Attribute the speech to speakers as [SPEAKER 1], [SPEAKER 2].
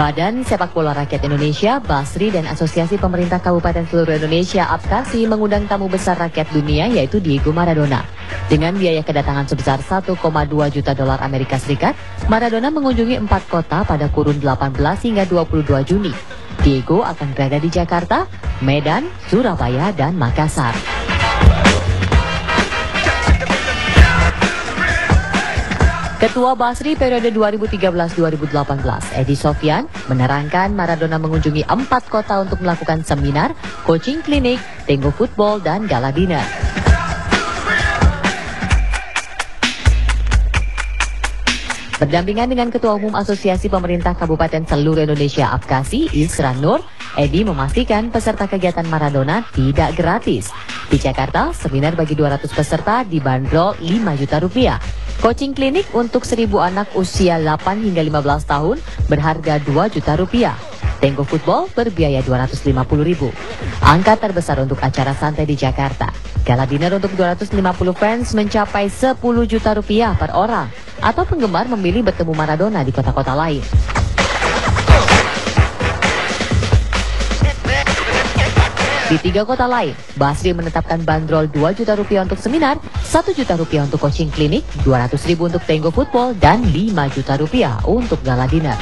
[SPEAKER 1] Badan Sepak Bola Rakyat Indonesia, Basri, dan Asosiasi Pemerintah Kabupaten seluruh Indonesia, APKASI, mengundang tamu besar rakyat dunia yaitu Diego Maradona. Dengan biaya kedatangan sebesar 1,2 juta dolar Amerika Serikat, Maradona mengunjungi empat kota pada kurun 18 hingga 22 Juni. Diego akan berada di Jakarta, Medan, Surabaya, dan Makassar. Ketua Basri periode 2013-2018, Edi Sofyan, menerangkan Maradona mengunjungi empat kota untuk melakukan seminar, coaching klinik, tenggo football, dan gala dinner. Berdampingan dengan Ketua Umum Asosiasi Pemerintah Kabupaten Seluruh Indonesia Apkasi, Isran Nur, Edi memastikan peserta kegiatan Maradona tidak gratis. Di Jakarta, seminar bagi 200 peserta dibanderol 5 juta rupiah. Coaching klinik untuk 1000 anak usia 8 hingga 15 tahun berharga 2 juta rupiah. Tenggo Football berbiaya 250 ribu. Angka terbesar untuk acara santai di Jakarta. Gala dinner untuk 250 fans mencapai 10 juta rupiah per orang. Atau penggemar memilih bertemu Maradona di kota-kota lain. Di tiga kota lain, Basri menetapkan bandrol 2 juta rupiah untuk seminar, 1 juta rupiah untuk coaching klinik, 200 ribu untuk tenggo football, dan 5 juta rupiah untuk gala dinner.